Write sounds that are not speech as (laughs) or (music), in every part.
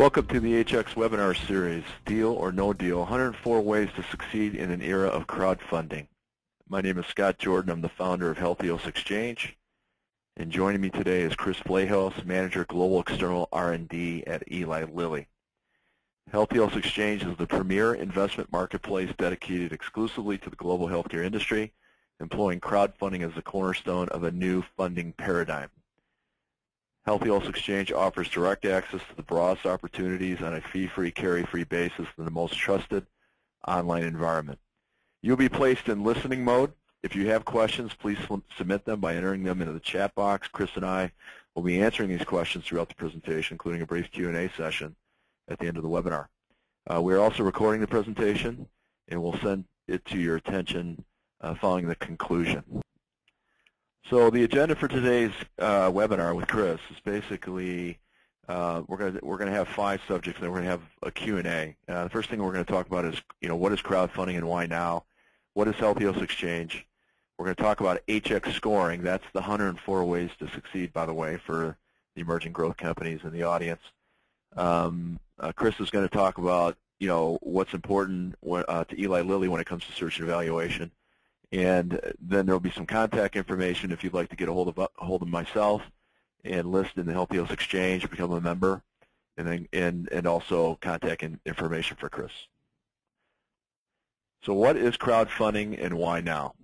Welcome to the HX webinar series, Deal or No Deal, 104 Ways to Succeed in an Era of Crowdfunding. My name is Scott Jordan. I'm the founder of HealthiosXchange. And joining me today is Chris Vlahos, Manager Global External R&D at Eli Lilly. HealthiosXchange is the premier investment marketplace dedicated exclusively to the global healthcare industry, employing crowdfunding as the cornerstone of a new funding paradigm. HealthiosXchange offers direct access to the broadest opportunities on a fee-free, carry-free basis in the most trusted online environment. You'll be placed in listening mode. If you have questions, please submit them by entering them into the chat box. Chris and I will be answering these questions throughout the presentation, including a brief Q&A session at the end of the webinar. Uh, we are also recording the presentation, and we'll send it to your attention uh, following the conclusion. So the agenda for today's uh, webinar with Chris is basically uh, we're going to we're to have five subjects, and then we're going to have a Q&A. Uh, the first thing we're going to talk about is you know what is crowdfunding and why now? What is HealthiosXchange? We're going to talk about HX scoring. That's the 104 ways to succeed, by the way, for the emerging growth companies in the audience. Um, uh, Chris is going to talk about you know what's important uh, to Eli Lilly when it comes to search and evaluation. And then there will be some contact information if you'd like to get a hold of, hold of myself and list in the HealthiosXchange, become a member, and then and, and also contact information for Chris. So what is crowdfunding and why now?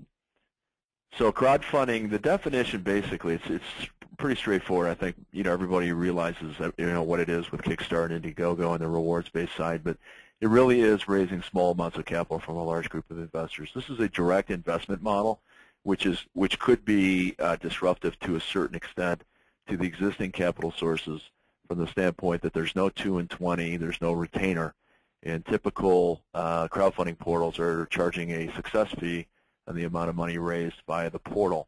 So crowdfunding, the definition basically, it's, it's pretty straightforward. I think you know everybody realizes that, you know what it is with Kickstarter and Indiegogo and the rewards-based side, but it really is raising small amounts of capital from a large group of investors. This is a direct investment model, which is which could be uh, disruptive to a certain extent to the existing capital sources from the standpoint that there's no 2 and 20, there's no retainer, and typical uh, crowdfunding portals are charging a success fee on the amount of money raised via the portal.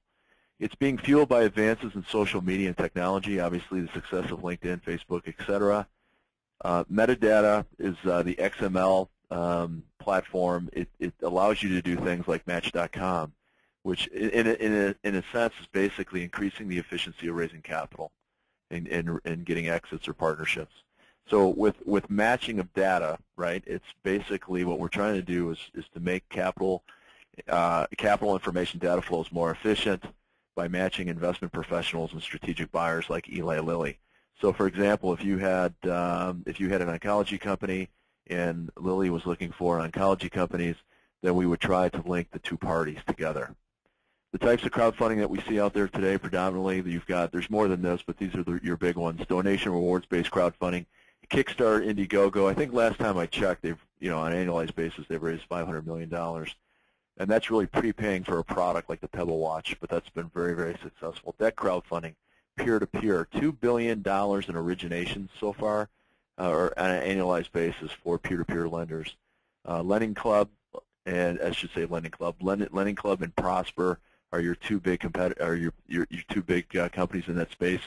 It's being fueled by advances in social media and technology, obviously the success of LinkedIn, Facebook, et cetera, uh, metadata is uh, the XML um, platform. It, it, allows you to do things like Match.com, which in a, in, a, in a sense is basically increasing the efficiency of raising capital and, and, and getting exits or partnerships. So with, with matching of data, right, it's basically what we're trying to do is, is to make capital, uh, capital information data flows more efficient by matching investment professionals and strategic buyers like Eli Lilly. So, for example, if you had um, if you had an oncology company and Lilly was looking for oncology companies, then we would try to link the two parties together. The types of crowdfunding that we see out there today, predominantly, you've got there's more than this, but these are the, your big ones: donation, rewards-based crowdfunding, Kickstarter, Indiegogo. I think last time I checked, they've you know on an annualized basis they've raised 500 million dollars, and that's really prepaying for a product like the Pebble Watch, but that's been very very successful. Debt crowdfunding peer-to-peer, $2 billion in originations so far, uh, or on an annualized basis for peer-to-peer lenders. Uh, Lending Club, and I should say Lending Club, Lending, Lending Club and Prosper are your two big competitor, are your, your, your two big uh, companies in that space.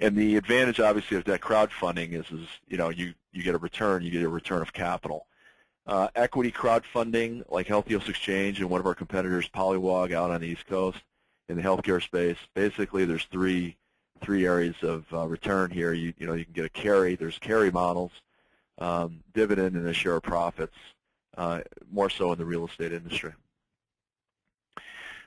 And the advantage, obviously, of that crowdfunding is, is you know, you, you get a return, you get a return of capital. Uh, equity crowdfunding, like HealthiosXchange and one of our competitors, Poliwogg, out on the East Coast in the healthcare space. Basically, there's three three areas of uh, return here. You, you know, you can get a carry. There's carry models, um, dividend, and a share of profits, uh, more so in the real estate industry.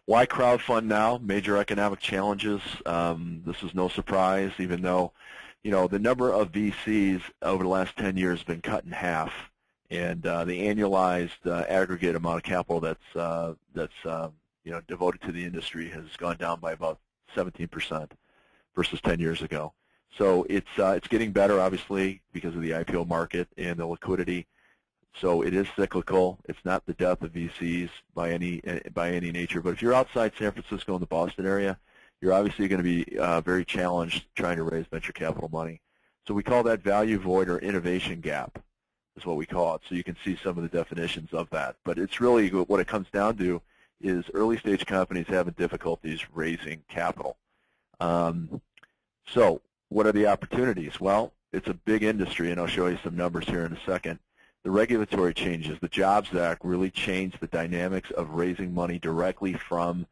Why crowdfund now? Major economic challenges. Um, this is no surprise, even though, you know, the number of VCs over the last 10 years has been cut in half, and uh, the annualized uh, aggregate amount of capital that's uh, that's uh, you know devoted to the industry has gone down by about 17 percent versus 10 years ago. So it's uh, it's getting better, obviously, because of the IPO market and the liquidity. So it is cyclical. It's not the death of VCs by any by any nature. But if you're outside San Francisco and the Boston area, you're obviously going to be uh, very challenged trying to raise venture capital money. So we call that value void or innovation gap is what we call it. So you can see some of the definitions of that. But it's really what it comes down to is early stage companies having difficulties raising capital. Um, so what are the opportunities? Well, it's a big industry, and I'll show you some numbers here in a second. The regulatory changes, the Jobs Act really changed the dynamics of raising money directly from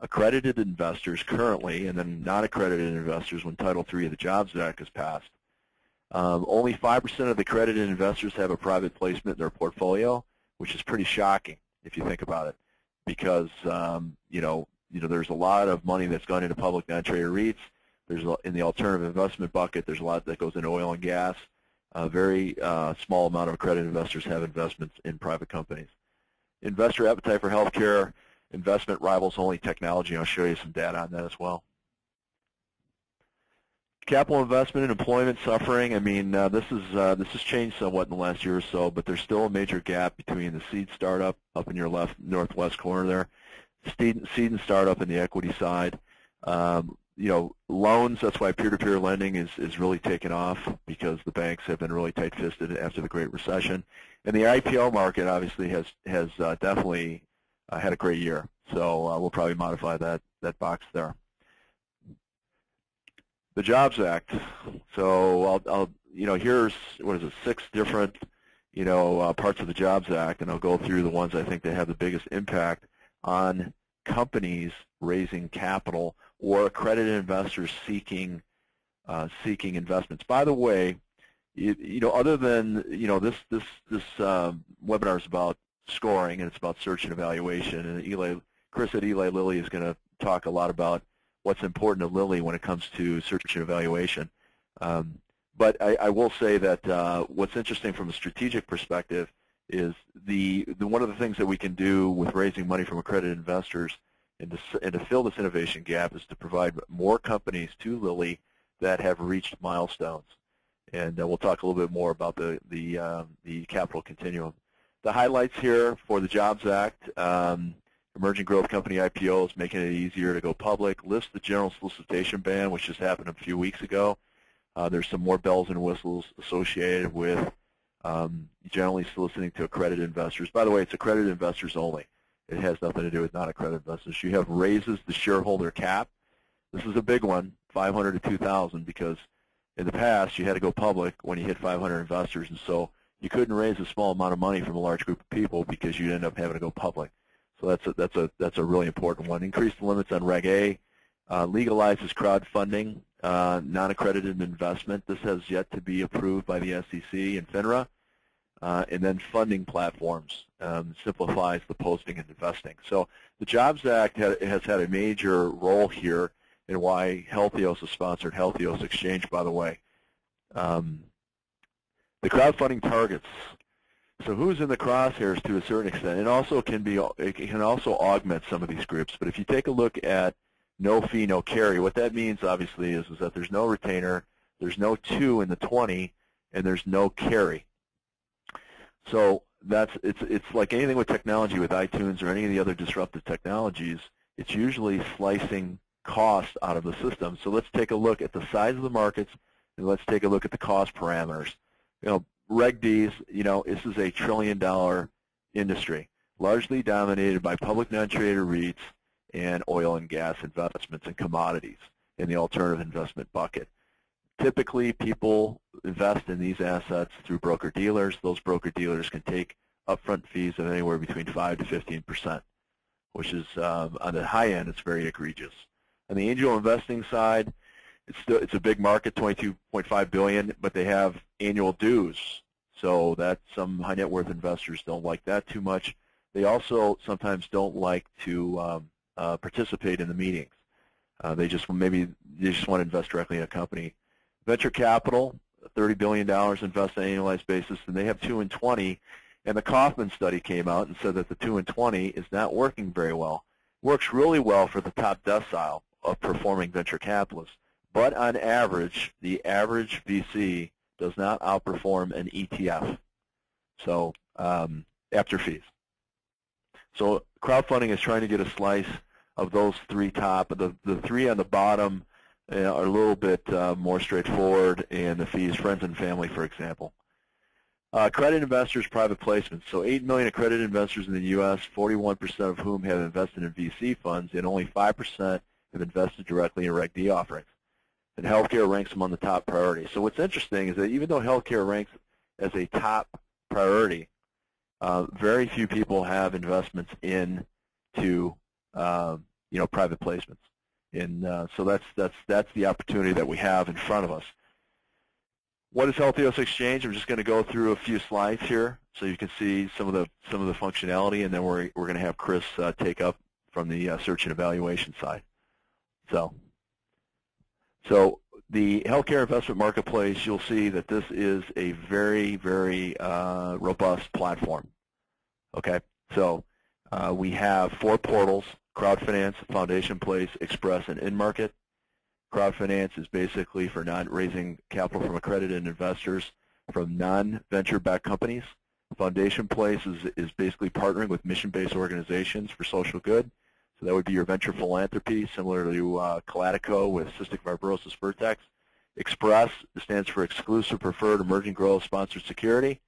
accredited investors currently and then non-accredited investors when Title III of the Jobs Act is passed. Um, only 5% of the accredited investors have a private placement in their portfolio, which is pretty shocking if you think about it, because um, you know, you know, there's a lot of money that's gone into public non-traded REITs. There's a, in the alternative investment bucket. There's a lot that goes into oil and gas. A very uh, small amount of accredited investors have investments in private companies. Investor appetite for healthcare investment rivals only technology. I'll show you some data on that as well. Capital investment and employment suffering. I mean, uh, this is uh, this has changed somewhat in the last year or so, but there's still a major gap between the seed startup up in your left northwest corner there, seed, seed and startup in the equity side. Um, you know, loans. That's why peer-to-peer -peer lending is is really taken off because the banks have been really tight-fisted after the Great Recession, and the IPO market obviously has has uh, definitely uh, had a great year. So uh, we'll probably modify that that box there the Jobs Act. So I'll, I'll, you know, here's what is it, six different, you know, uh, parts of the Jobs Act, and I'll go through the ones I think that have the biggest impact on companies raising capital or accredited investors seeking uh, seeking investments. By the way, you, you, know, other than you know, this this this um, webinar is about scoring and it's about search and evaluation, and Eli, Chris at Eli Lilly is going to talk a lot about what's important to Lilly when it comes to search and evaluation. Um, but I, I, will say that uh, what's interesting from a strategic perspective is the, the, one of the things that we can do with raising money from accredited investors and to, and to fill this innovation gap is to provide more companies to Lilly that have reached milestones. And uh, we'll talk a little bit more about the, the, um, the capital continuum. The highlights here for the Jobs Act, um, emerging growth company IPOs, making it easier to go public, lifts the general solicitation ban, which just happened a few weeks ago. Uh, there's some more bells and whistles associated with um, generally soliciting to accredited investors. By the way, it's accredited investors only. It has nothing to do with non-accredited investors. You have raises the shareholder cap. This is a big one, 500 to 2,000, because in the past you had to go public when you hit 500 investors, and so you couldn't raise a small amount of money from a large group of people because you'd end up having to go public. So that's a, that's a that's a really important one. Increase the limits on Reg A. Uh, legalizes crowdfunding, uh, non-accredited investment. This has yet to be approved by the SEC and FINRA. Uh, and then funding platforms um, simplifies the posting and investing. So the Jobs Act has had a major role here in why Healthios has sponsored HealthiosXchange, by the way. Um, the crowdfunding targets. So who's in the crosshairs to a certain extent? It also can be it can also augment some of these groups. But if you take a look at no fee, no carry, what that means obviously is, is that there's no retainer, there's no two in the 20, and there's no carry. So that's it's it's like anything with technology with iTunes or any of the other disruptive technologies. It's usually slicing cost out of the system. So let's take a look at the size of the markets and let's take a look at the cost parameters. You know, Reg Ds, you know, this is a trillion dollar industry, largely dominated by public non-traded REITs and oil and gas investments and commodities in the alternative investment bucket. Typically, people invest in these assets through broker-dealers. Those broker-dealers can take upfront fees of anywhere between 5 to 15 percent, which is, um, on the high end, it's very egregious. On the angel investing side, it's still it's a big market, 22.5 billion, but they have annual dues. So that some high net worth investors don't like that too much. They also sometimes don't like to um, uh, participate in the meetings. Uh, they just maybe they just want to invest directly in a company. Venture capital, $30 billion invest on an annualized basis, and they have 2 and 20. And the Kauffman study came out and said that the 2 and 20 is not working very well. Works really well for the top decile of performing venture capitalists. But on average, the average VC does not outperform an ETF. So um, after fees. So crowdfunding is trying to get a slice of those three top. The, the three on the bottom uh, are a little bit uh, more straightforward, and the fees, friends and family, for example. Uh, credit investors, private placements. So 8 million accredited investors in the U.S., 41% of whom have invested in VC funds, and only 5% have invested directly in Reg D offerings and healthcare ranks among the top priorities. So what's interesting is that even though healthcare ranks as a top priority, uh, very few people have investments into uh, you know private placements, and uh, so that's that's that's the opportunity that we have in front of us. What is HealthiosXchange? I'm just going to go through a few slides here so you can see some of the some of the functionality, and then we're we're going to have Chris uh, take up from the uh, search and evaluation side. So, so the healthcare investment marketplace, you'll see that this is a very very uh, robust platform. Okay, so uh, we have four portals: CrowdFinance, Foundation Place, Express, and InMarket. Crowdfinance is basically for not raising capital from accredited investors from non-venture-backed companies. Foundation Place is, is basically partnering with mission-based organizations for social good. So that would be your venture philanthropy, similar to uh, Kalydeco with cystic fibrosis Vertex. Express stands for Exclusive Preferred Emerging Growth Sponsored Security.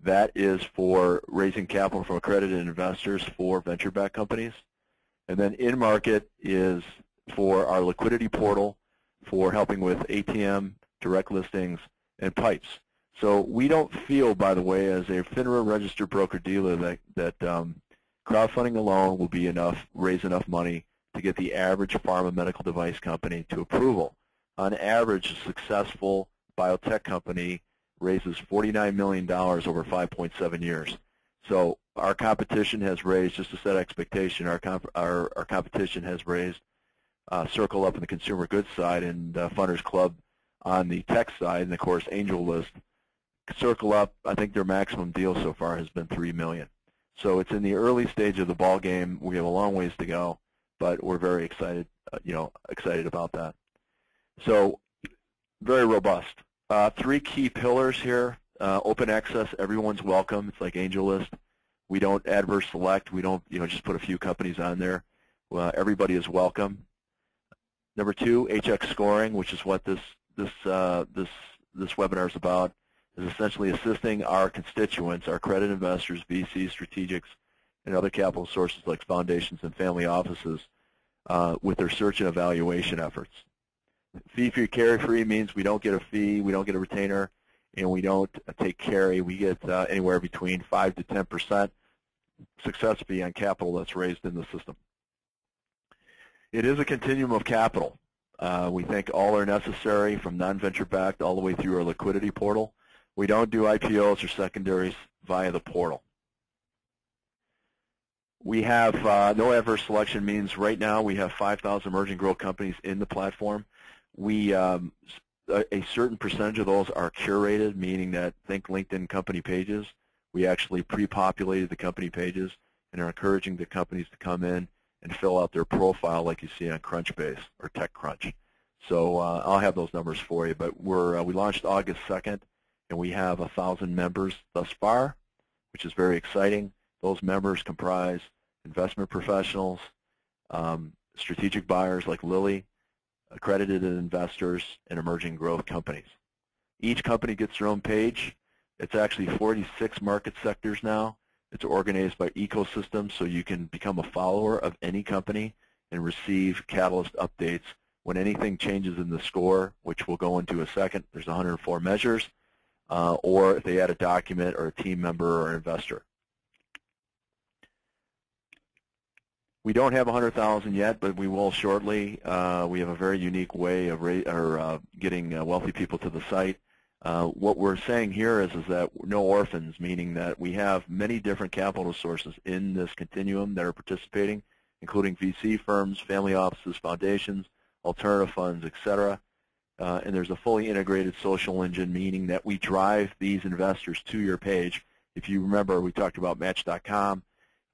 That is for raising capital from accredited investors for venture-backed companies. And then in-market is for our liquidity portal for helping with ATM, direct listings, and pipes. So we don't feel, by the way, as a FINRA registered broker-dealer that, that um, crowdfunding alone will be enough, raise enough money to get the average pharma medical device company to approval. On average, a successful biotech company raises $49 million over 5.7 years. So our competition has raised, just to set expectation, our, comp our, our competition has raised uh, Circle Up in the consumer goods side and uh, Funders Club on the tech side, and of course AngelList. Circle Up, I think their maximum deal so far has been three million. So it's in the early stage of the ball game. We have a long ways to go, but we're very excited, uh, you know, excited about that. So very robust. Uh, three key pillars here. Uh, open access, everyone's welcome. It's like AngelList. We don't adverse select. We don't, you know, just put a few companies on there. Uh, everybody is welcome. Number two, HX scoring, which is what this this uh, this this webinar is about, is essentially assisting our constituents, our credit investors, VCs, strategics, and other capital sources like foundations and family offices uh, with their search and evaluation efforts. Fee-free, carry-free means we don't get a fee, we don't get a retainer, and we don't take carry. We get uh, anywhere between 5 to 10 percent success fee on capital that's raised in the system. It is a continuum of capital. Uh, we think all are necessary from non-venture backed all the way through our liquidity portal. We don't do IPOs or secondaries via the portal. We have uh, no adverse selection means right now we have 5,000 emerging growth companies in the platform. We um, a, a, certain percentage of those are curated, meaning that think LinkedIn company pages. We actually pre-populated the company pages and are encouraging the companies to come in and fill out their profile like you see on Crunchbase or TechCrunch. So uh, I'll have those numbers for you. But we're uh, we launched August 2nd, and we have a thousand members thus far, which is very exciting. Those members comprise investment professionals, um, strategic buyers like Lilly, accredited investors, and emerging growth companies. Each company gets their own page. It's actually 46 market sectors now, it's organized by ecosystem, so you can become a follower of any company and receive Catalyst updates when anything changes in the score, which we'll go into a second. There's 104 measures, uh, or if they add a document or a team member or investor. We don't have 100,000 yet, but we will shortly. Uh, we have a very unique way of or, uh, getting uh, wealthy people to the site. Uh, what we're saying here is, is that no orphans, meaning that we have many different capital sources in this continuum that are participating, including VC firms, family offices, foundations, alternative funds, etc. Uh, and there's a fully integrated social engine, meaning that we drive these investors to your page. If you remember, we talked about Match.com.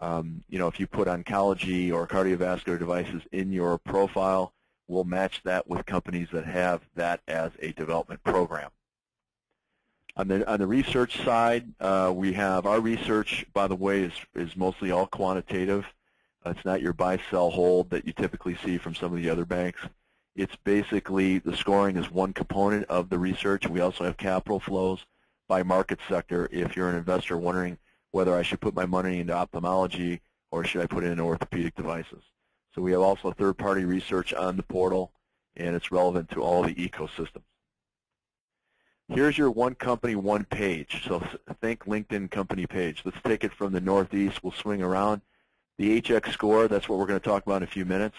Um, you know, if you put oncology or cardiovascular devices in your profile, we'll match that with companies that have that as a development program. On the, on the research side, uh, we have our research, by the way, is, is mostly all quantitative. Uh, it's not your buy, sell, hold that you typically see from some of the other banks. It's basically the scoring is one component of the research. We also have capital flows by market sector if you're an investor wondering whether I should put my money into ophthalmology or should I put it in orthopedic devices. So we have also third-party research on the portal, and it's relevant to all the ecosystems. Here's your one company, one page. So think LinkedIn company page. Let's take it from the northeast. We'll swing around. The HX score, that's what we're going to talk about in a few minutes.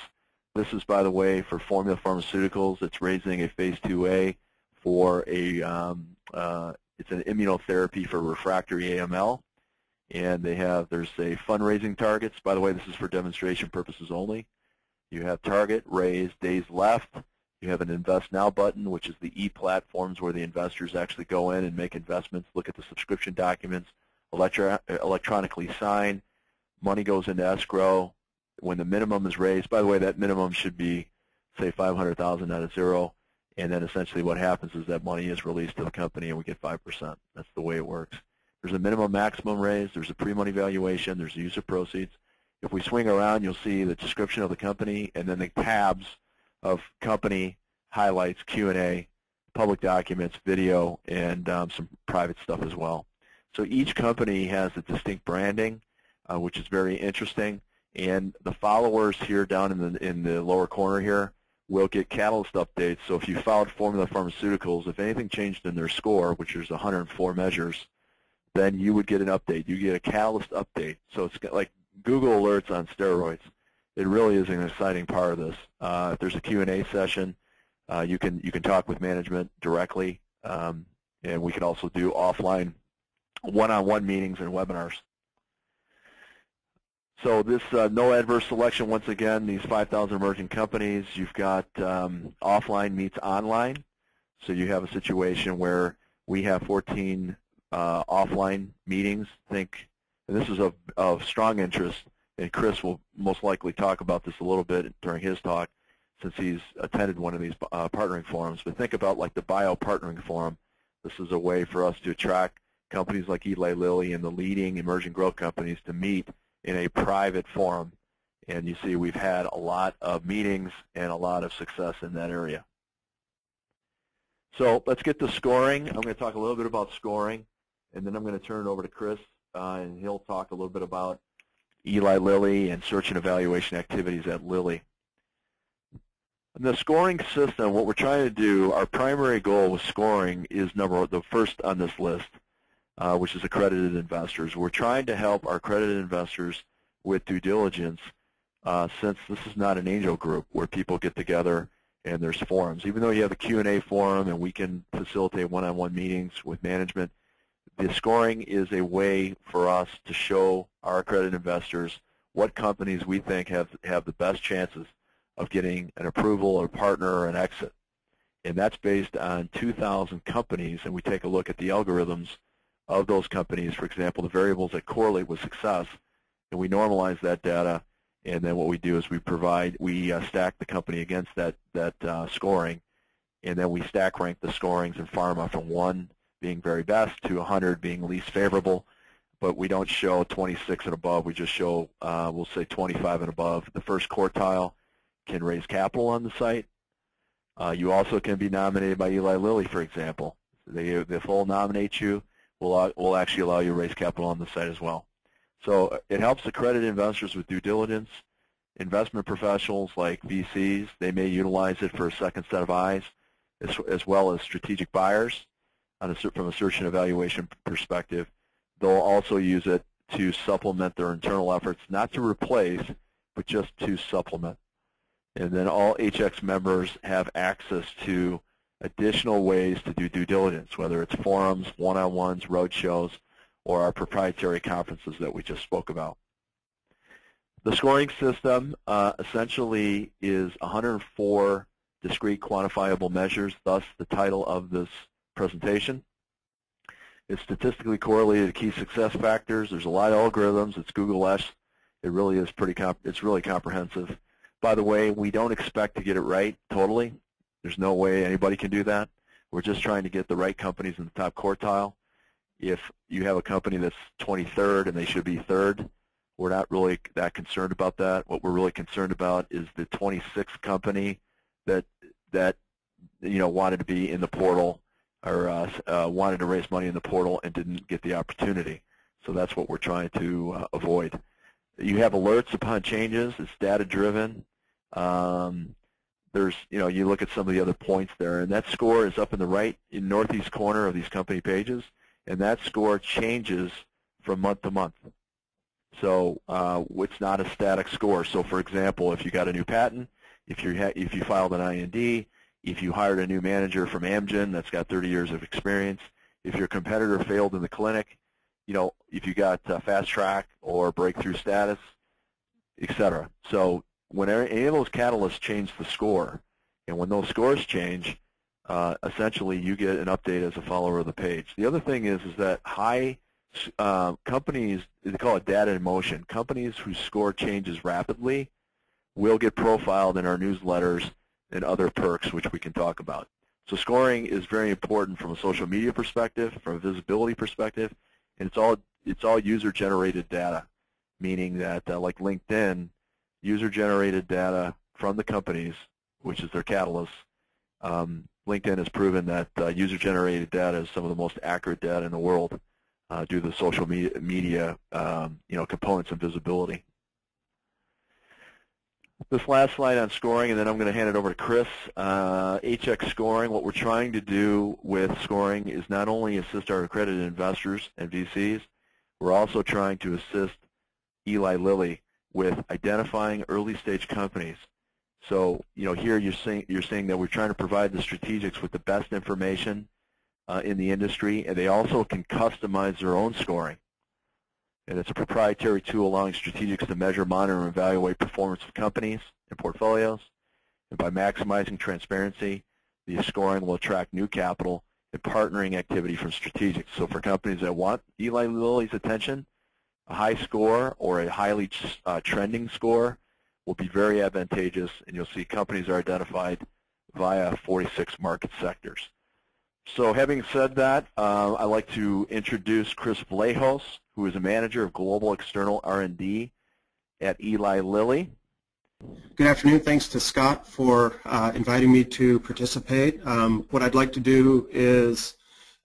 This is, by the way, for Formula Pharmaceuticals. It's raising a Phase 2A for a, um, uh, it's an immunotherapy for refractory AML. And they have, there's a fundraising targets. By the way, this is for demonstration purposes only. You have target, raise, days left. You have an Invest Now button, which is the e-platforms where the investors actually go in and make investments, look at the subscription documents, electro electronically sign, money goes into escrow. When the minimum is raised, by the way, that minimum should be, say, 500000 out of zero. And then essentially what happens is that money is released to the company and we get 5%. That's the way it works. There's a minimum maximum raise. There's a pre-money valuation. There's the use of proceeds. If we swing around, you'll see the description of the company and then the tabs of company, highlights, Q&A, public documents, video, and um, some private stuff as well. So each company has a distinct branding, uh, which is very interesting. And the followers here down in the in the lower corner here will get catalyst updates. So if you followed Formula Pharmaceuticals, if anything changed in their score, which is 104 measures, then you would get an update. You get a catalyst update. So it's like Google Alerts on steroids. It really is an exciting part of this. Uh, if there's a Q&A session, uh, you can you can talk with management directly, um, and we can also do offline one-on-one -on -one meetings and webinars. So this uh, no adverse selection, once again, these 5,000 emerging companies, you've got um, offline meets online. So you have a situation where we have 14 uh, offline meetings. Think, and this is of, of strong interest, and Chris will most likely talk about this a little bit during his talk since he's attended one of these uh, partnering forums. But think about like the Bio Partnering Forum. This is a way for us to attract companies like Eli Lilly and the leading emerging growth companies to meet in a private forum. And you see we've had a lot of meetings and a lot of success in that area. So let's get to scoring. I'm going to talk a little bit about scoring, and then I'm going to turn it over to Chris, uh, and he'll talk a little bit about Eli Lilly and search and evaluation activities at Lilly. In the scoring system, what we're trying to do, our primary goal with scoring is number the first on this list, uh, which is accredited investors. We're trying to help our accredited investors with due diligence uh, since this is not an angel group where people get together and there's forums. Even though you have a Q&A forum and we can facilitate one-on-one -on -one meetings with management, the scoring is a way for us to show our accredited investors what companies we think have, have the best chances of getting an approval or partner or an exit. And that's based on 2,000 companies, and we take a look at the algorithms of those companies, for example, the variables that correlate with success, and we normalize that data, and then what we do is we provide, we uh, stack the company against that, that uh, scoring, and then we stack rank the scorings in pharma from 1 being very best to 100 being least favorable, but we don't show 26 and above. We just show, uh, we'll say 25 and above. The first quartile can raise capital on the site. Uh, you also can be nominated by Eli Lilly, for example. They, if they'll nominate you, will uh, will actually allow you to raise capital on the site as well. So uh, it helps accredited investors with due diligence. Investment professionals like VCs, they may utilize it for a second set of eyes, as, as well as strategic buyers a, from a search and evaluation perspective. They'll also use it to supplement their internal efforts, not to replace, but just to supplement. And then all HX members have access to additional ways to do due diligence, whether it's forums, one-on-ones, roadshows, or our proprietary conferences that we just spoke about. The scoring system uh, essentially is 104 discrete quantifiable measures, thus the title of this presentation. It's statistically correlated to key success factors. There's a lot of algorithms. It's Google-esque. It really is pretty, it's really comprehensive. By the way, we don't expect to get it right totally. There's no way anybody can do that. We're just trying to get the right companies in the top quartile. If you have a company that's 23rd and they should be third, we're not really that concerned about that. What we're really concerned about is the 26th company that that you know wanted to be in the portal or uh, uh, wanted to raise money in the portal and didn't get the opportunity. So that's what we're trying to uh, avoid. You have alerts upon changes. It's data driven. Um, there's, you know, you look at some of the other points there, and that score is up in the right in northeast corner of these company pages, and that score changes from month to month. So uh, it's not a static score. So for example, if you got a new patent, if you if you filed an IND, if you hired a new manager from Amgen that's got 30 years of experience, if your competitor failed in the clinic, you know, if you got uh, fast track or breakthrough status, et cetera. So when any of those catalysts change the score, and when those scores change, uh, essentially you get an update as a follower of the page. The other thing is, is that high uh, companies, they call it data in motion, companies whose score changes rapidly will get profiled in our newsletters and other perks, which we can talk about. So scoring is very important from a social media perspective, from a visibility perspective, and it's all it's all user-generated data, meaning that uh, like LinkedIn, user-generated data from the companies, which is their catalyst. Um, LinkedIn has proven that uh, user-generated data is some of the most accurate data in the world uh, due to the social media, media um, you know, components and visibility. This last slide on scoring, and then I'm going to hand it over to Chris. Uh, HX scoring, what we're trying to do with scoring is not only assist our accredited investors and VCs, we're also trying to assist Eli Lilly with identifying early stage companies. So, you know, here you're saying, you're saying that we're trying to provide the strategics with the best information uh, in the industry, and they also can customize their own scoring. And it's a proprietary tool allowing strategics to measure, monitor, and evaluate performance of companies and portfolios. And by maximizing transparency, the scoring will attract new capital and partnering activity from strategics. So for companies that want Eli Lilly's attention, a high score or a highly uh, trending score will be very advantageous, and you'll see companies are identified via 46 market sectors. So having said that, uh, I'd like to introduce Chris Vlahos, who is a manager of global external R&D at Eli Lilly. Good afternoon. Thanks to Scott for uh, inviting me to participate. Um, what I'd like to do is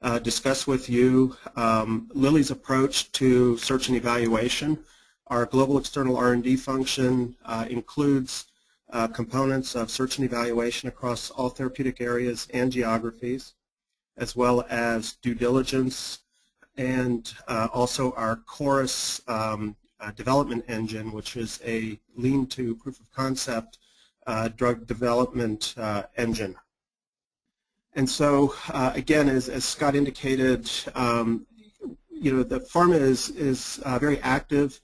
uh, discuss with you um, Lilly's approach to search and evaluation. Our global external R&D function uh, includes uh, components of search and evaluation across all therapeutic areas and geographies as well as due diligence, and uh, also our Chorus um, uh, development engine, which is a lean to proof of concept uh, drug development uh, engine. And so, uh, again, as, as, Scott indicated, um, you know, the pharma is, is very active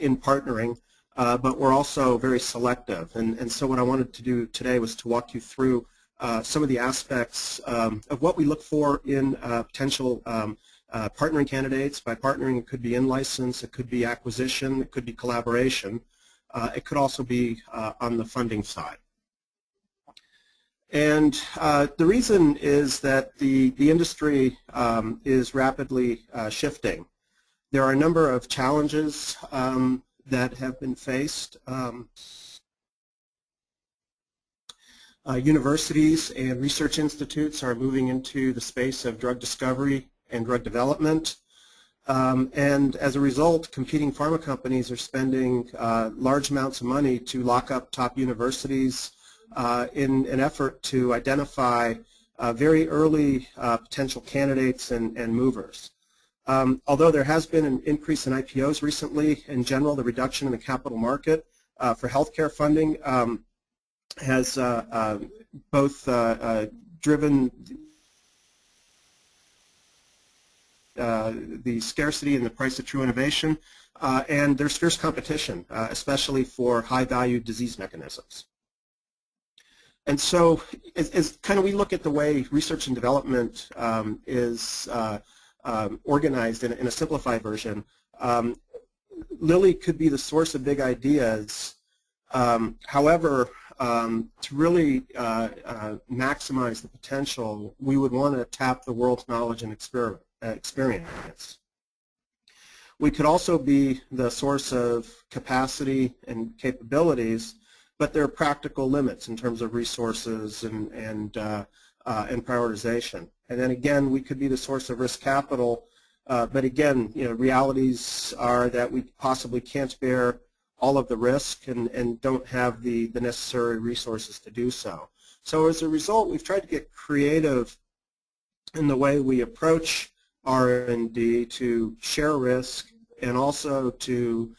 in partnering, but we're also very selective. And, and so what I wanted to do today was to walk you through uh, some of the aspects um, of what we look for in uh, potential um, uh, partnering candidates. By partnering, it could be in-license, it could be acquisition, it could be collaboration. Uh, it could also be uh, on the funding side. And uh, the reason is that the, the industry um, is rapidly shifting. There are a number of challenges um, that have been faced. Um, uh, universities and research institutes are moving into the space of drug discovery and drug development. Um, and as a result, competing pharma companies are spending uh, large amounts of money to lock up top universities uh, in an effort to identify uh, very early uh, potential candidates and, and movers. Um, although there has been an increase in IPOs recently, in general, the reduction in the capital market uh, for healthcare funding um, has uh, both uh, both uh, the scarcity and the price of true innovation, and there's fierce competition, especially for high-value disease mechanisms. And so as, as, kind of we look at the way research and development um, is uh, um, organized in, in, a simplified version, um, Lilly could be the source of big ideas. Um, however, um, to really uh, uh, maximize the potential, we would want to tap the world's knowledge and uh, experience. We could also be the source of capacity and capabilities, but there are practical limits in terms of resources and, and, uh, uh, and prioritization. And then again, we could be the source of risk capital, uh, but again, you know, realities are that we possibly can't bear all of the risk and, and don't have the, the necessary resources to do so. So as a result, we've tried to get creative in the way we approach R&D to share risk and also to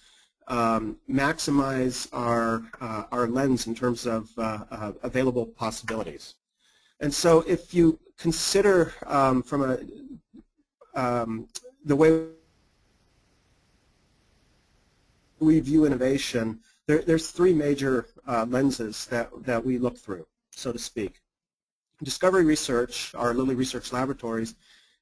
um, maximize our, uh, our lens in terms of uh, uh, available possibilities. And so if you consider um, from a um, the way we view innovation, there, there's three major uh, lenses that, that we look through, so to speak. Discovery Research, our Lilly Research Laboratories,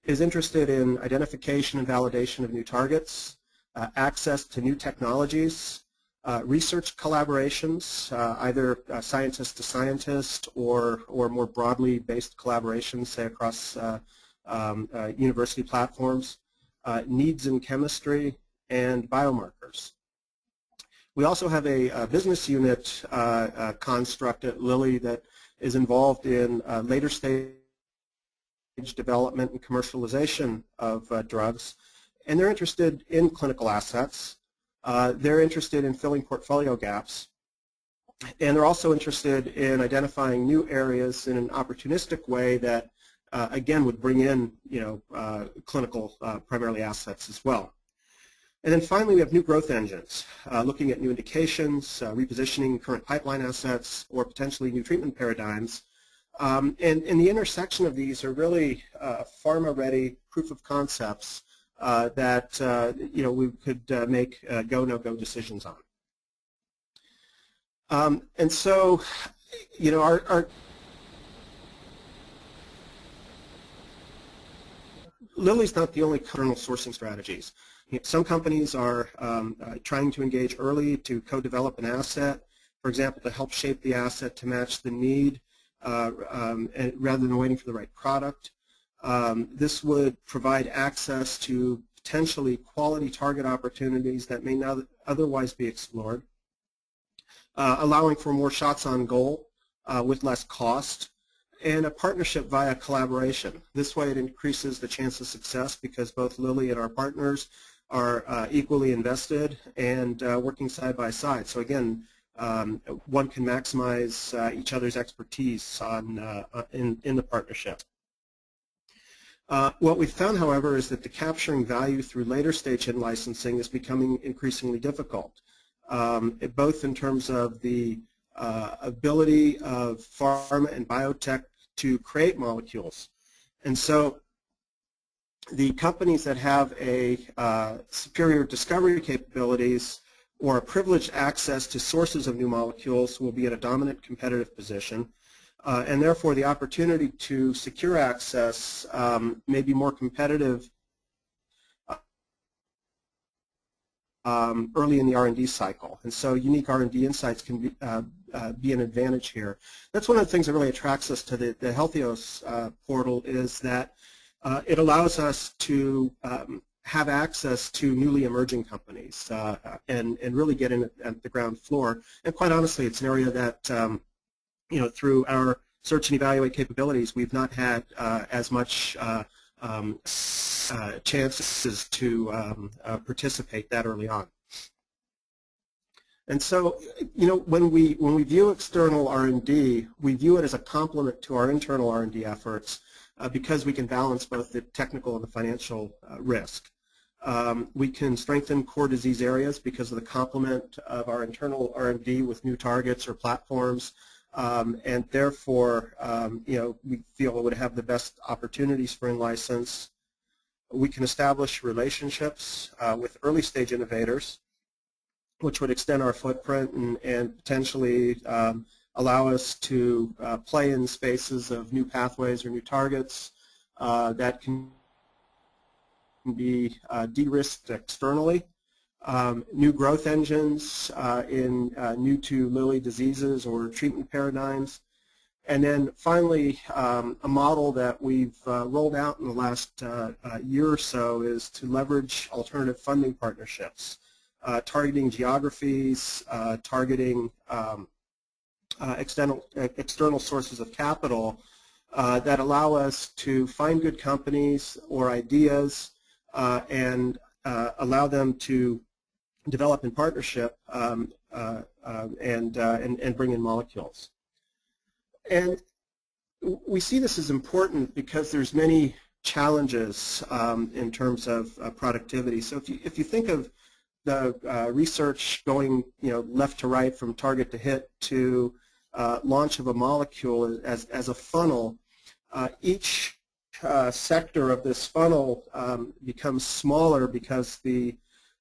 is interested in identification and validation of new targets, uh, access to new technologies, uh, research collaborations, uh, either uh, scientist to scientist or, or more broadly based collaborations, say across uh, um, uh, university platforms, needs in chemistry, and biomarkers. We also have a, a business unit construct at Lilly that is involved in later stage development and commercialization of drugs, and they're interested in clinical assets, uh, they're interested in filling portfolio gaps. And they're also interested in identifying new areas in an opportunistic way that, uh, again, would bring in, you know, uh, clinical uh, primarily assets as well. And then finally, we have new growth engines, uh, looking at new indications, uh, repositioning current pipeline assets, or potentially new treatment paradigms. Um, and, and the intersection of these are really pharma-ready proof of concepts uh, that uh, you know we could uh, make go no go decisions on. Um, and so, you know, our, our Lilly's not the only kernel sourcing strategies. Some companies are um, uh, trying to engage early to co-develop an asset, for example, to help shape the asset to match the need uh, um, rather than waiting for the right product. Um, this would provide access to potentially quality target opportunities that may not otherwise be explored, uh, allowing for more shots on goal uh, with less cost, and a partnership via collaboration. This way it increases the chance of success because both Lilly and our partners are uh, equally invested and uh, working side by side. So again, um, one can maximize uh, each other's expertise on, uh, in, in the partnership. Uh, what we found, however, is that the capturing value through later stage in licensing is becoming increasingly difficult, um, both in terms of the uh, ability of pharma and biotech to create molecules. And so the companies that have a uh, superior discovery capabilities or a privileged access to sources of new molecules will be in a dominant competitive position uh, and therefore the opportunity to secure access um, may be more competitive um, early in the R&D cycle. And so unique R&D insights can be, uh, uh, be, an advantage here. That's one of the things that really attracts us to the, the Healthios uh, portal is that uh, it allows us to um, have access to newly emerging companies uh, and, and really get in at, at, the ground floor. And quite honestly, it's an area that um, you know, through our search and evaluate capabilities, we've not had uh, as much uh, um, uh, chances to um, uh, participate that early on. And so, you know, when we when we view external R&D, we view it as a complement to our internal R&D efforts uh, because we can balance both the technical and the financial risk. Um, we can strengthen core disease areas because of the complement of our internal R&D with new targets or platforms um, and therefore, um, you know, we feel it would have the best opportunities for in-license. We can establish relationships uh, with early-stage innovators, which would extend our footprint and, and potentially um, allow us to uh, play in spaces of new pathways or new targets uh, that can be uh, de-risked externally um, new growth engines uh, in uh, new to Lilly diseases or treatment paradigms. And then finally, um, a model that we've uh, rolled out in the last uh, uh, year or so is to leverage alternative funding partnerships, targeting geographies, targeting um, external, external sources of capital that allow us to find good companies or ideas and allow them to develop in partnership um, uh, uh, and, uh, and, and bring in molecules. And we see this as important because there's many challenges um, in terms of uh, productivity. So if you, if you think of the uh, research going you know, left to right from target to hit to uh, launch of a molecule as, as a funnel, uh, each uh, sector of this funnel um, becomes smaller because the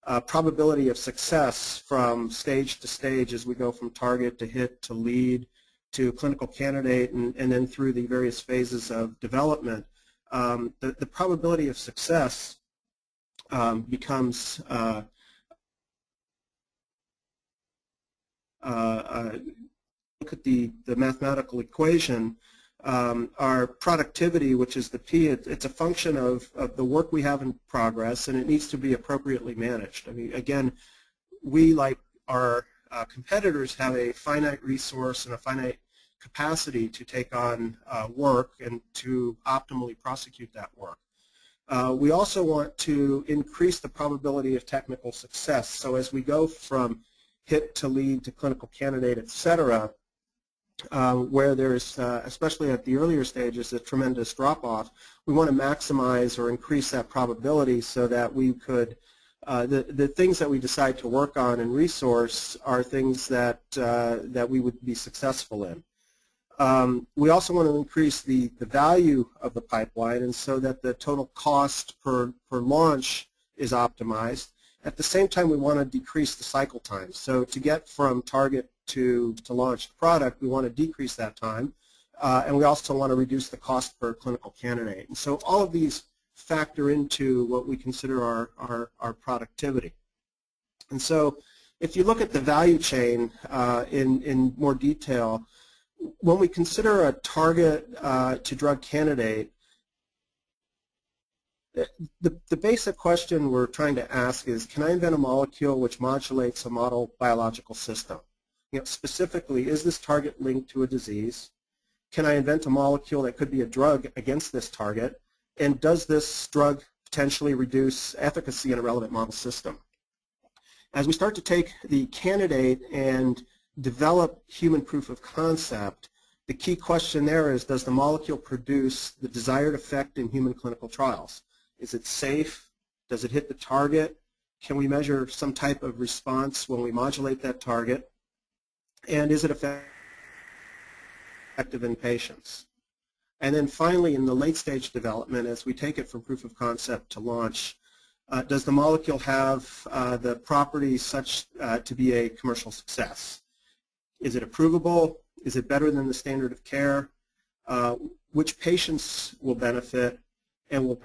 uh, probability of success from stage to stage as we go from target to hit to lead to clinical candidate and, and then through the various phases of development, um, the, the probability of success um, becomes uh, uh, uh, look at the, the mathematical equation, um, our productivity, which is the P, it, it's a function of, of the work we have in progress, and it needs to be appropriately managed. I mean, again, we, like our uh, competitors, have a finite resource and a finite capacity to take on uh, work and to optimally prosecute that work. Uh, we also want to increase the probability of technical success. So as we go from hit to lead to clinical candidate, et cetera, uh, where there's, uh, especially at the earlier stages, a tremendous drop-off, we want to maximize or increase that probability so that we could, uh, the, the things that we decide to work on and resource are things that, uh, that we would be successful in. Um, we also want to increase the, the value of the pipeline and so that the total cost per, per launch is optimized. At the same time, we want to decrease the cycle time. So to get from target to, to launch the product, we want to decrease that time. Uh, and we also want to reduce the cost per clinical candidate. And so all of these factor into what we consider our, our, our productivity. And so if you look at the value chain uh, in, in more detail, when we consider a target uh, to drug candidate, the, the basic question we're trying to ask is, can I invent a molecule which modulates a model biological system? You know, specifically, is this target linked to a disease? Can I invent a molecule that could be a drug against this target? And does this drug potentially reduce efficacy in a relevant model system? As we start to take the candidate and develop human proof of concept, the key question there is, does the molecule produce the desired effect in human clinical trials? Is it safe? Does it hit the target? Can we measure some type of response when we modulate that target? And is it effective in patients? And then finally, in the late stage development, as we take it from proof of concept to launch, uh, does the molecule have uh, the properties such uh, to be a commercial success? Is it approvable? Is it better than the standard of care? Uh, which patients will benefit? And will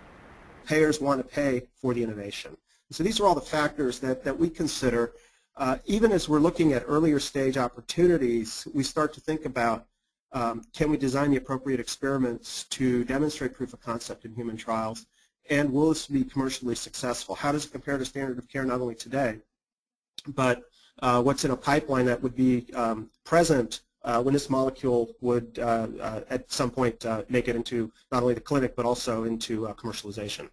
payers want to pay for the innovation? So these are all the factors that, that we consider. Uh, even as we're looking at earlier stage opportunities, we start to think about um, can we design the appropriate experiments to demonstrate proof of concept in human trials? And will this be commercially successful? How does it compare to standard of care not only today, but uh, what's in a pipeline that would be um, present uh, when this molecule would uh, uh at some point make it into not only the clinic but also into commercialization.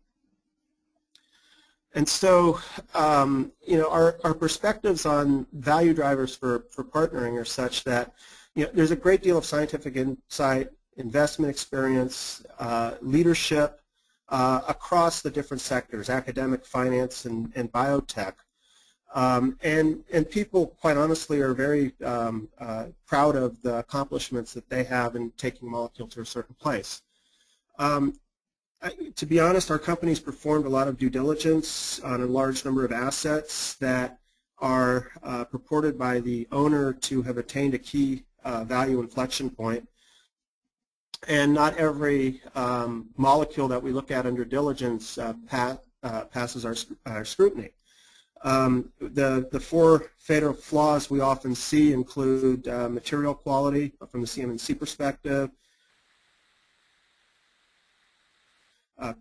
And so, um, you know, our, our perspectives on value drivers for, for partnering are such that, you know, there's a great deal of scientific insight, investment experience, leadership across the different sectors, academic, finance, and, and biotech. Um, and, and people, quite honestly, are very um, uh, proud of the accomplishments that they have in taking a molecule to a certain place. Um, to be honest, our company's performed a lot of due diligence on a large number of assets that are uh, purported by the owner to have attained a key uh, value inflection point. And not every um, molecule that we look at under diligence uh, pa uh, passes our, our scrutiny. Um, the, the four fatal flaws we often see include uh, material quality from the CMC perspective, uh,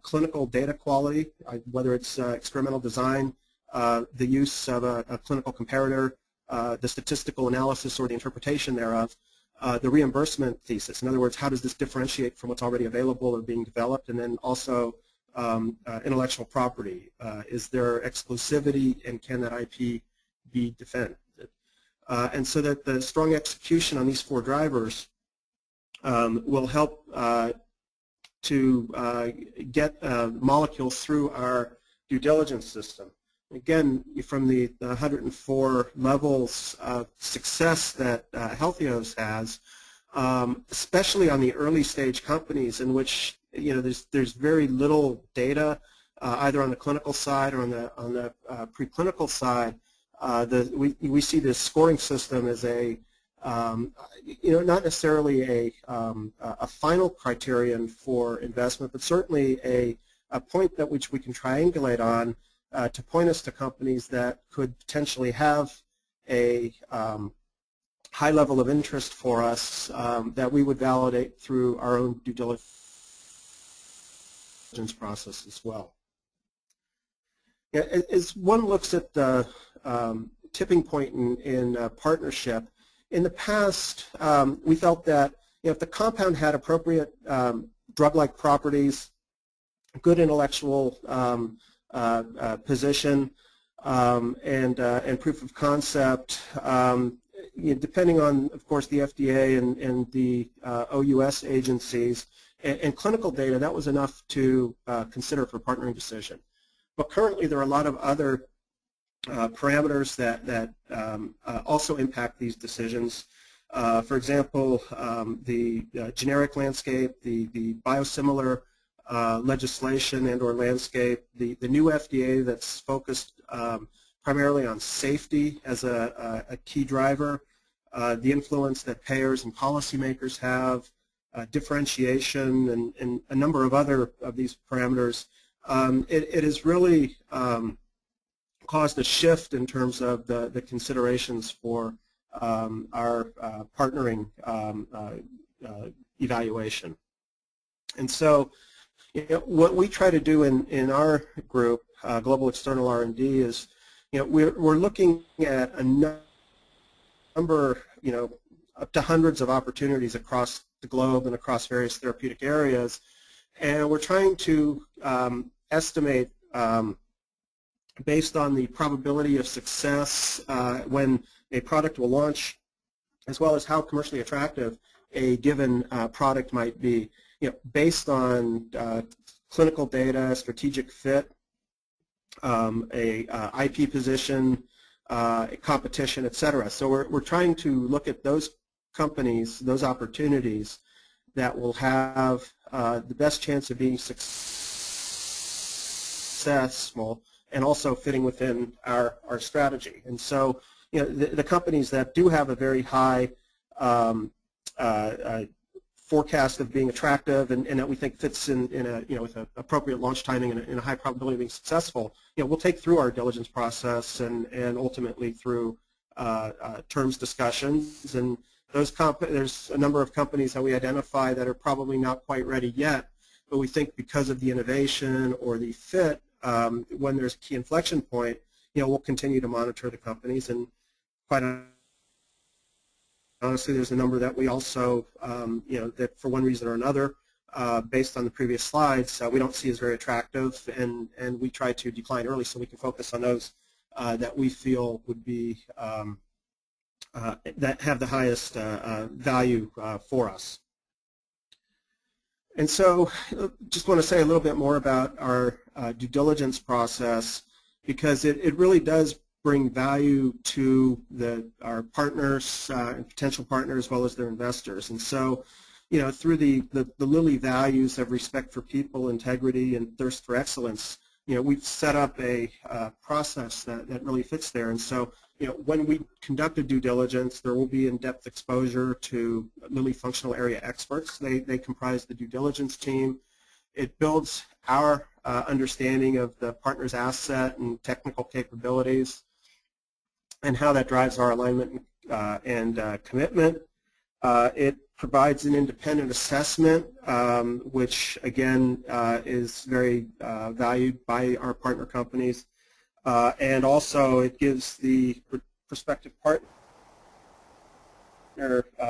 clinical data quality, uh, whether it's uh, experimental design, uh, the use of a, a clinical comparator, uh, the statistical analysis or the interpretation thereof, the reimbursement thesis. In other words, how does this differentiate from what's already available or being developed, and then also um, uh, intellectual property? Uh, is there exclusivity and can that IP be defended? Uh, and so that the strong execution on these four drivers um, will help uh, to uh, get uh, molecules through our due diligence system. Again, from the, the 104 levels of success that uh, Healthios has, um, especially on the early stage companies in which you know there's there's very little data uh, either on the clinical side or on the on the uh, preclinical side. Uh, the we we see this scoring system as a um, you know not necessarily a um, a final criterion for investment, but certainly a a point at which we can triangulate on uh, to point us to companies that could potentially have a um, high level of interest for us um, that we would validate through our own due diligence process as well. Yeah, As one looks at the um, tipping point in, in partnership, in the past um, we felt that you know, if the compound had appropriate um, drug-like properties, good intellectual um, uh, uh, position, um, and, uh, and proof of concept, um, you know, depending on, of course, the FDA and, and the uh, OUS agencies and, and, clinical data, that was enough to uh, consider for partnering decision. But currently, there are a lot of other uh, parameters that, that um, uh, also impact these decisions. Uh, for example, um, the uh, generic landscape, the, the biosimilar legislation and or landscape, the, the new FDA that's focused um, primarily on safety as a, a, a key driver, uh, the influence that payers and policymakers have, uh, differentiation, and, and, a number of other of these parameters. Um, it, it, has really um, caused a shift in terms of the, the considerations for um, our uh, partnering um, uh, uh, evaluation. And so you know, what we try to do in, in our group, uh, Global External R&D, is you know, we're, we're looking at a number, you know, up to hundreds of opportunities across the globe and across various therapeutic areas, and we're trying to um, estimate um, based on the probability of success uh, when a product will launch, as well as how commercially attractive a given uh, product might be, you know, based on uh, clinical data, strategic fit, um, a uh, IP position, uh, competition, et cetera. So we're, we're trying to look at those companies, those opportunities that will have uh, the best chance of being successful and also fitting within our, our strategy. And so you know, the, the companies that do have a very high um, uh, uh, forecast of being attractive and, and, that we think fits in, in a, you know, with appropriate launch timing and a, and a, high probability of being successful, you know, we'll take through our diligence process and, and ultimately through uh, uh, terms discussions. And those comp there's a number of companies that we identify that are probably not quite ready yet, but we think because of the innovation or the fit, um, when there's a key inflection point, you know, we'll continue to monitor the companies and quite honestly, there's a number that we also, um, you know, that for one reason or another, uh, based on the previous slides, uh, we don't see as very attractive, and, and we try to decline early so we can focus on those uh, that we feel would be, um, uh, that have the highest uh, uh, value for us. And so just want to say a little bit more about our due diligence process because it, it really does bring value to the, our partners uh, and potential partners as well as their investors. And so, you know, through the, the, the Lilly values of respect for people, integrity, and thirst for excellence, you know, we've set up a uh, process that, that really fits there. And so, you know, when we conduct a due diligence, there will be in-depth exposure to Lilly functional area experts. They, they comprise the due diligence team. It builds our uh, understanding of the partner's asset and technical capabilities and how that drives our alignment uh, and uh, commitment. Uh, it provides an independent assessment, um, which again uh, is very uh, valued by our partner companies. And also it gives the prospective partner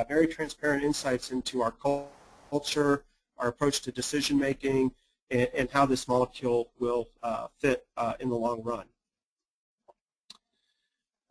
very transparent insights into our culture, our approach to decision making, and, and how this molecule will fit in the long run.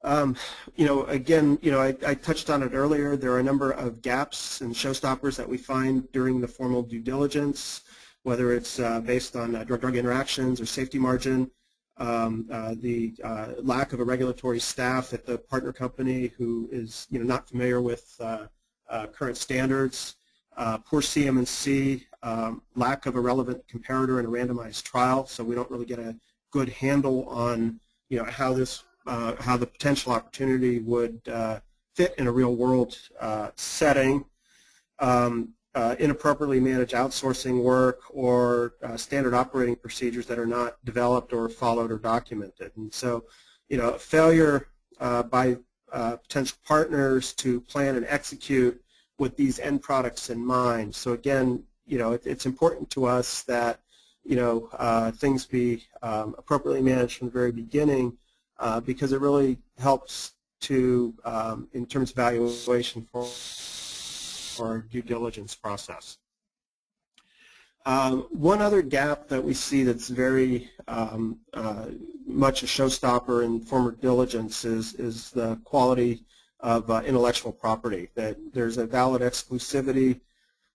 Um, you know, again, you know, I, I, touched on it earlier. There are a number of gaps and showstoppers that we find during the formal due diligence, whether it's uh, based on uh, drug-drug interactions or safety margin, um, uh, the uh, lack of a regulatory staff at the partner company who is, you know, not familiar with uh, uh, current standards, uh, poor CMC, um, lack of a relevant comparator in a randomized trial, so we don't really get a good handle on you know how this uh, how the potential opportunity would uh, fit in a real world uh, setting. Um, uh, inappropriately managed outsourcing work or uh, standard operating procedures that are not developed or followed or documented. And so, you know, failure uh, by potential partners to plan and execute with these end products in mind. So again, you know, it, it's important to us that, you know, uh, things be um, appropriately managed from the very beginning uh, because it really helps to, um, in terms of valuation for, for due diligence process. Um, one other gap that we see that's very um, uh, much a showstopper in former diligence is, is the quality of uh, intellectual property, that there's a valid exclusivity,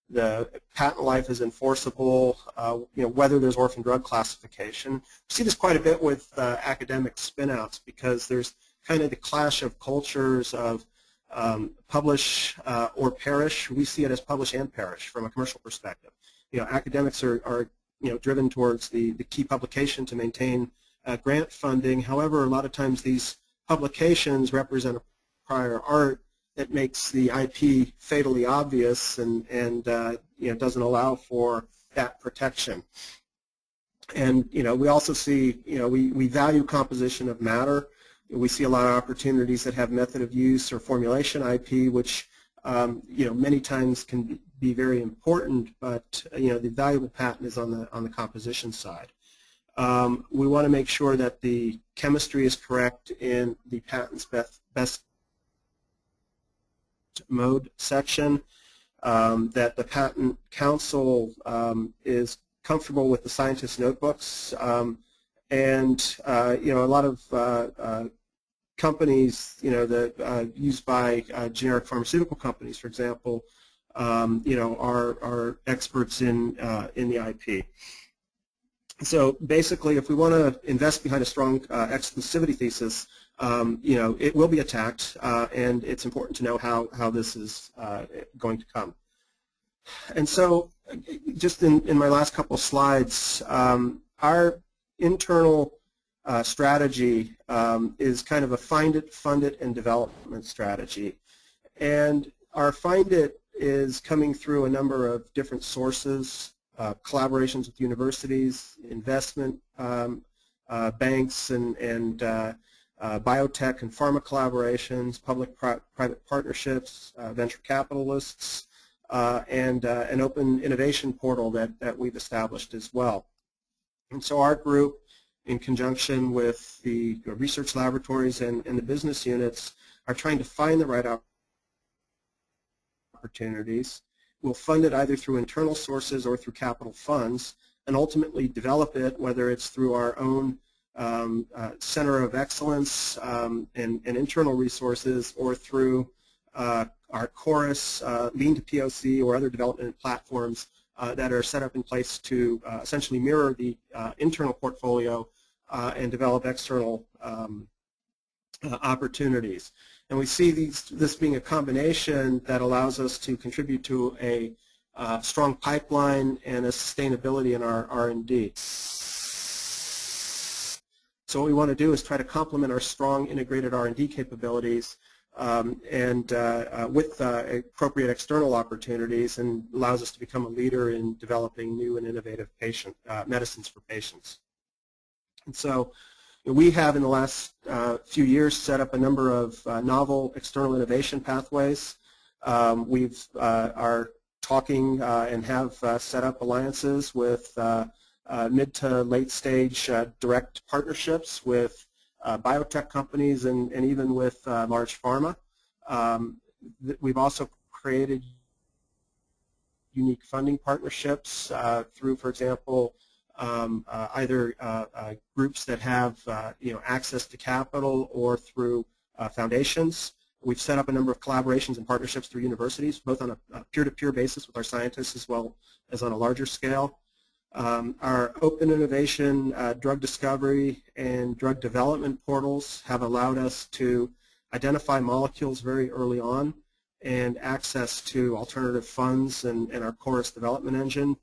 the patent life is enforceable, uh, you know, whether there's orphan drug classification. We see this quite a bit with uh, academic spinouts because there's kind of the clash of cultures of um, publish uh, or perish. We see it as publish and perish from a commercial perspective. You know, academics are, are you know, driven towards the, the key publication to maintain uh, grant funding. However, a lot of times these publications represent a prior art that makes the IP fatally obvious and, and uh, you know, doesn't allow for that protection. And you know, we also see, you know, we, we value composition of matter. We see a lot of opportunities that have method of use or formulation IP, which um, you know many times can be very important, but you know the valuable patent is on the on the composition side. Um, we want to make sure that the chemistry is correct in the patent's best, best mode section, um, that the Patent Counsel um, is comfortable with the scientist notebooks, um, and uh, you know a lot of uh, uh, companies, you know, that uh, used by uh, generic pharmaceutical companies, for example, um, you know, are are experts in in the IP. So basically, if we want to invest behind a strong exclusivity thesis, um, you know, it will be attacked, uh, and it's important to know how, how this is uh, going to come. And so, just in, in my last couple slides, um, our internal uh, strategy um, is kind of a find it, fund it, and development strategy. And our find it is coming through a number of different sources, uh, collaborations with universities, investment um, uh, banks, and, and uh, biotech and pharma collaborations, public-private partnerships, uh, venture capitalists, uh, and uh, an open innovation portal that, that we've established as well. And so our group, in conjunction with the research laboratories and, and the business units, are trying to find the right opportunities. We'll fund it either through internal sources or through capital funds, and ultimately develop it, whether it's through our own um, uh, center of excellence um, and, and, internal resources or through uh, our Chorus, uh, Lean to POC, or other development platforms uh, that are set up in place to uh, essentially mirror the uh, internal portfolio and develop external um, opportunities. And we see these, this being a combination that allows us to contribute to a strong pipeline and a sustainability in our R&D. So what we want to do is try to complement our strong integrated R&D capabilities um, and uh, uh, with uh, appropriate external opportunities and allows us to become a leader in developing new and innovative patient uh, medicines for patients. And so we have in the last uh, few years set up a number of uh, novel external innovation pathways. Um, we've are talking and have set up alliances with mid to late stage uh, direct partnerships with uh, biotech companies and, and even with large pharma. Um, we've also created unique funding partnerships through, for example, um, uh, either uh, uh, groups that have you know access to capital or through foundations. We've set up a number of collaborations and partnerships through universities, both on a peer-to-peer -peer basis with our scientists as well as on a larger scale. Um, our open innovation uh, drug discovery and drug development portals have allowed us to identify molecules very early on and access to alternative funds and, and our chorus development engine.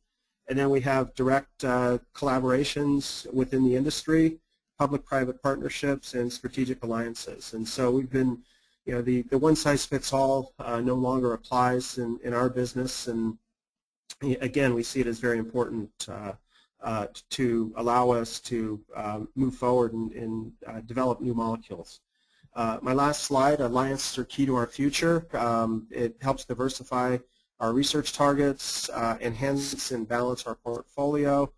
And then we have direct uh, collaborations within the industry, public-private partnerships, and strategic alliances. And so we've been, you know, the, the one-size-fits-all uh, no longer applies in, in our business. And again, we see it as very important uh, uh, to allow us to um, move forward and, and uh, develop new molecules. Uh, my last slide, alliances are key to our future. Um, it helps diversify our research targets, uh, enhance and balance our portfolio,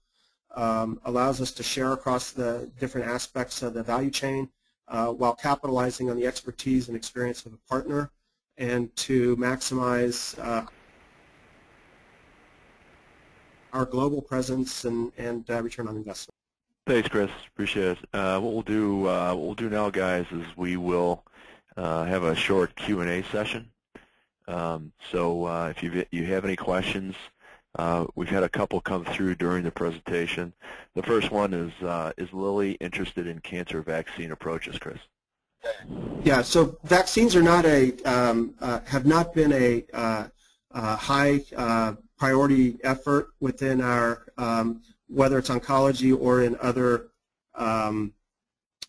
um, allows us to share across the different aspects of the value chain uh, while capitalizing on the expertise and experience of a partner and to maximize our global presence and, and uh, return on investment. Thanks, Chris. Appreciate it. Uh, what we'll do, uh, what we'll do now, guys, is we will uh, have a short Q&A session. Um, so uh, if you you have any questions, uh, we've had a couple come through during the presentation. The first one is uh, is Lilly interested in cancer vaccine approaches, Chris? Yeah. So vaccines are not a um, have not been a high priority effort within our, um, whether it's oncology or in other um,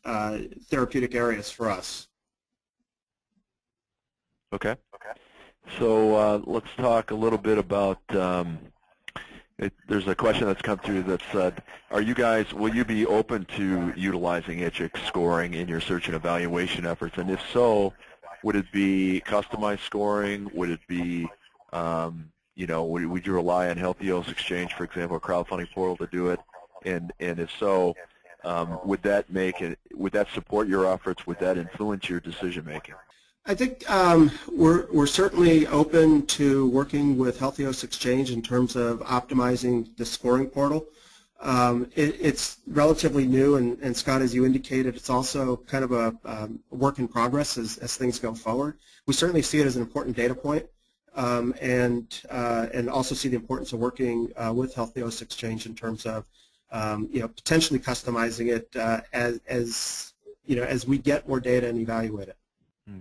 uh, therapeutic areas for us. Okay. Okay. So uh, let's talk a little bit about. Um, it, there's a question that's come through that said, "Are you guys? Will you be open to utilizing ITCH scoring in your search and evaluation efforts? And if so, would it be customized scoring? Would it be um, you know, would, would you rely on HealthiosXchange, for example, a crowdfunding portal to do it? And and if so, um, would that make it? Would that support your efforts? Would that influence your decision making? I think um, we're we're certainly open to working with HealthiosXchange in terms of optimizing the scoring portal. Um, it, it's relatively new, and, and, Scott, as you indicated, it's also kind of a um, work in progress as, as things go forward. We certainly see it as an important data point um, and uh, and also see the importance of working uh, with HealthiosXchange in terms of um, you know potentially customizing it uh, as as you know as we get more data and evaluate it.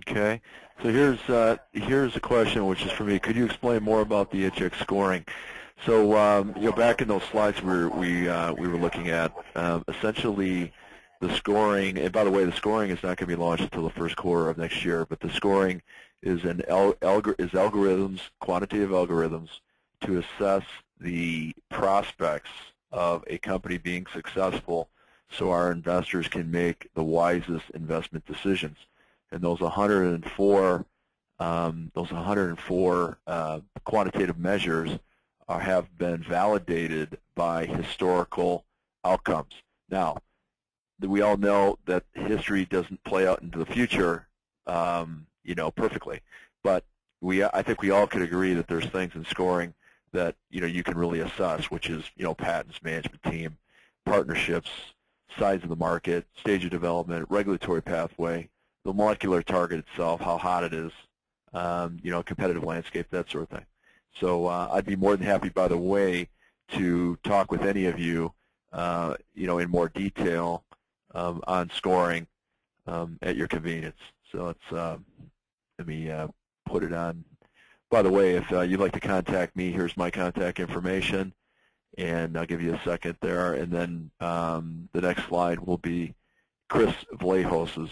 Okay, so here's uh, here's a question which is for me. Could you explain more about the ITCH scoring? So um, you know back in those slides we were, we uh, we were looking at um, essentially the scoring. And by the way, the scoring is not going to be launched until the first quarter of next year. But the scoring is an algor is algorithms, quantitative algorithms, to assess the prospects of a company being successful so our investors can make the wisest investment decisions. And those 104 um, those 104 uh, quantitative measures are, have been validated by historical outcomes. Now, we all know that history doesn't play out into the future, um, you know, perfectly. But we, I think we all could agree that there's things in scoring that you know you can really assess, which is you know patents, management team, partnerships, size of the market, stage of development, regulatory pathway, the molecular target itself, how hot it is, um, you know, competitive landscape, that sort of thing. So uh, I'd be more than happy, by the way, to talk with any of you, uh, you know, in more detail um, on scoring um, at your convenience. So it's um, let me uh, put it on. By the way, if uh, you'd like to contact me, here's my contact information, and I'll give you a second there. And then um, the next slide will be Chris Vlahos's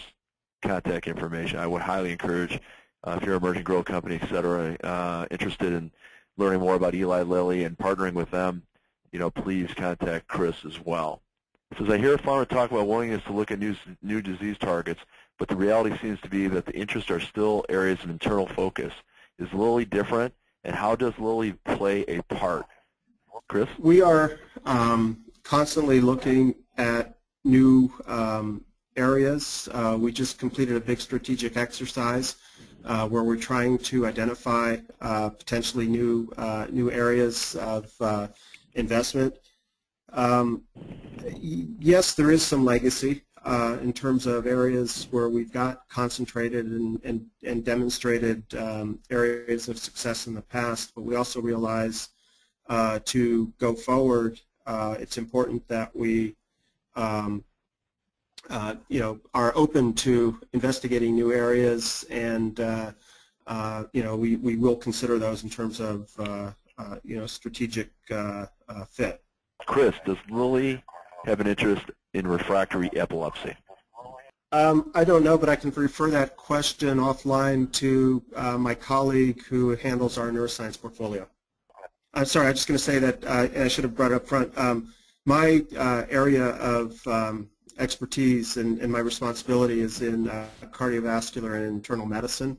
contact information. I would highly encourage, uh, if you're an emerging growth company, et cetera, uh, interested in learning more about Eli Lilly and partnering with them, you know, please contact Chris as well. It says, I hear a pharma talk about willingness to look at new, new disease targets but the reality seems to be that the interests are still areas of internal focus. Is Lilly different, and how does Lilly play a part? Chris? We are um, constantly looking at new um, areas. Uh, we just completed a big strategic exercise uh, where we're trying to identify uh, potentially new uh, new areas of uh, investment. Um, yes, there is some legacy uh, in terms of areas where we've got concentrated and, and, and demonstrated um, areas of success in the past, but we also realize uh, to go forward, uh, it's important that we um, uh, you know, are open to investigating new areas and uh, uh, you know, we, we will consider those in terms of, you know, strategic fit. Chris, does Lilly have an interest in refractory epilepsy? Um, I don't know, but I can refer that question offline to uh, my colleague who handles our neuroscience portfolio. I'm sorry, I'm just going to say that, uh, I should have brought it up front. Um, my uh, area of um, expertise and, and, my responsibility is in uh, cardiovascular and internal medicine.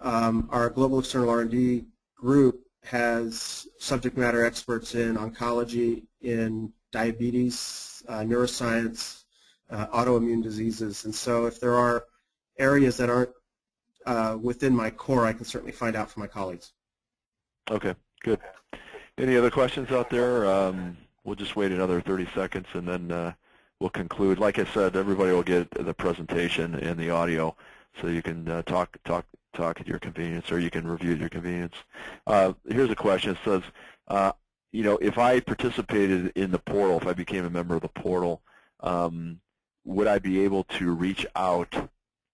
Um, our global external R&D group has subject matter experts in oncology, in diabetes, neuroscience, uh, autoimmune diseases. And so if there are areas that aren't uh, within my core, I can certainly find out from my colleagues. Okay, good. Any other questions out there? Um, we'll just wait another 30 seconds and then uh, we'll conclude. Like I said, everybody will get the presentation and the audio so you can uh, talk talk talk at your convenience or you can review at your convenience. Uh, here's a question. It says, uh, you know, if I participated in the portal, if I became a member of the portal, um, would I be able to reach out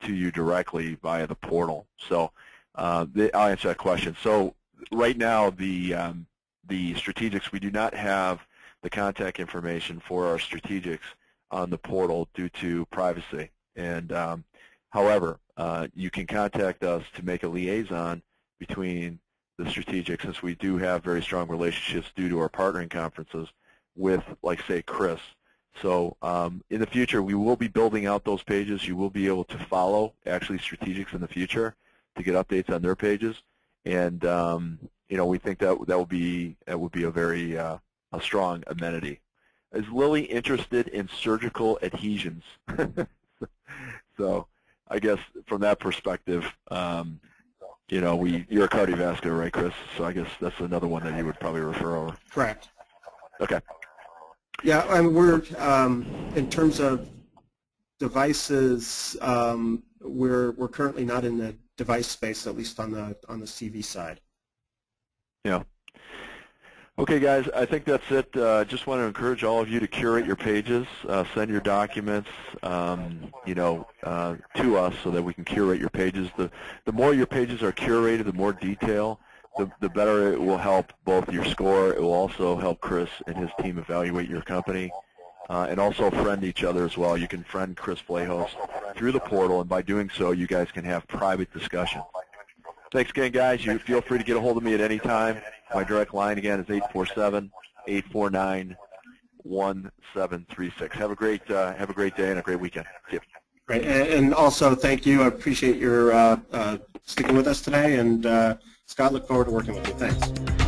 to you directly via the portal? So uh, I'll answer that question. So right now, the um, the strategics, we do not have the contact information for our strategics on the portal due to privacy. And um, however, uh, you can contact us to make a liaison between the strategic, since we do have very strong relationships due to our partnering conferences with, like, say, Chris. So um, in the future, we will be building out those pages. You will be able to follow, actually, strategics in the future to get updates on their pages. And um, you know, we think that that would be that would be a very uh, a strong amenity. Is Lilly interested in surgical adhesions? (laughs) so I guess from that perspective, um, you know, we you're a cardiovascular, right, Chris? So I guess that's another one that you would probably refer over. Correct. Okay. Yeah, and we're um, in terms of devices, um, we're we're currently not in the device space, at least on the on the CV side. Yeah. Okay, guys, I think that's it. Uh, just want to encourage all of you to curate your pages, uh, send your documents, um, you know, uh, to us so that we can curate your pages. The the more your pages are curated, the more detail, the the better it will help both your score. It will also help Chris and his team evaluate your company, uh, and also friend each other as well. You can friend Chris Vlahos through the portal, and by doing so, you guys can have private discussions. Thanks again, guys. You feel free to get a hold of me at any time. My direct line again is 847-849-1736. Have a great uh, have a great day and a great weekend. Great, and also thank you. I appreciate your uh, uh, sticking with us today, and uh, Scott, look forward to working with you. Thanks.